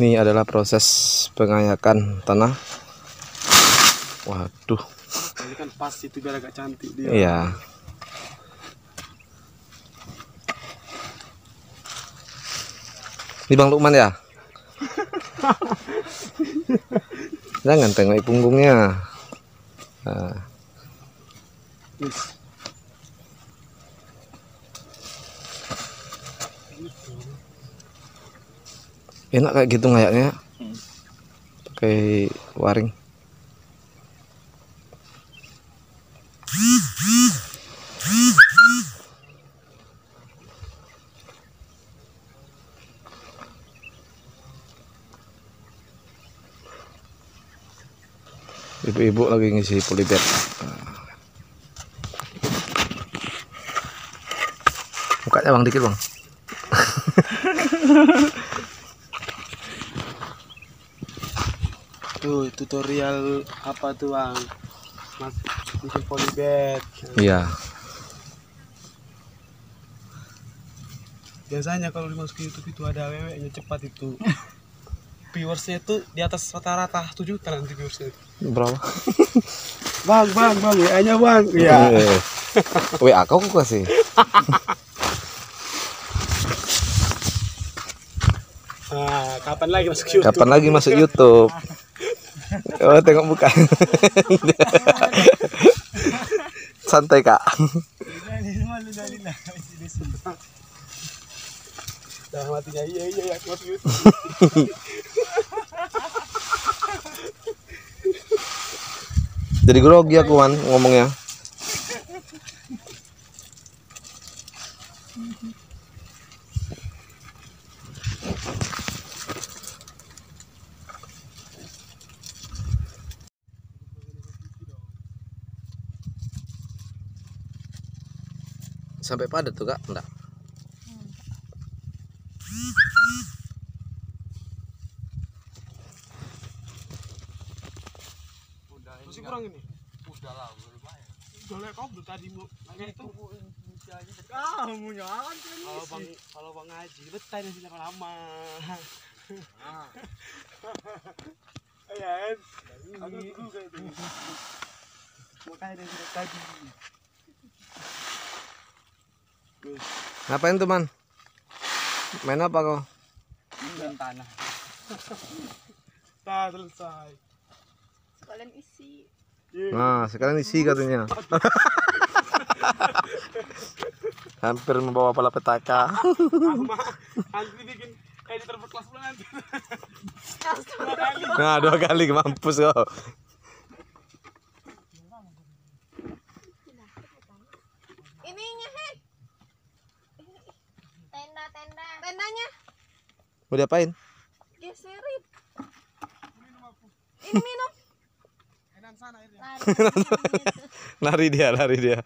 Ini adalah proses pengayakan tanah. Waduh, Ini kan pas itu biar agak cantik dia. iya. Ini Bang Lukman ya? Jangan tengok punggungnya. Nah, Yes. Enak kayak gitu ngayaknya. Pakai waring. Ibu-ibu lagi ngisi polybag. Mukanya bang dikit bang. Tuh tutorial apa tuh bang? Mas bikin polybag. Iya. Biasanya kalau dimasukin YouTube itu ada weweknya cepat itu. Viewersnya itu di atas rata-rata 7 juta nanti viewersnya. Berapa? Bang, bang, bang, WA-nya bang. Iya. WA kau kok kasih. Ah, kapan lagi masuk YouTube? Kapan lagi masuk YouTube? Oh, tengok muka. Santai kak. Dah iya iya ya. Jadi grogi aku kan ngomongnya. Sampai padat tuh kak? Enggak. Masih kurang ini? Udah lah, udah lumayan. Udah lah, kau udah tadi mau nanya itu. Kamu nyaman Kalau bang, kalau bang ngaji, betah di sini lama. Ya, aku juga itu. Makanya dari tadi. Ngapain tuh man? Main apa kau? Dan tanah. Tak selesai. Sekalian isi. Nah, sekarang isi katanya. Hampir membawa pala petaka. Ama, nanti bikin editor berkelas pula nanti. Nah, dua kali mampus kau. Tendanya Mau diapain? geserin. Ini minum. Enan sana airnya. Lari. Lari dia, lari dia.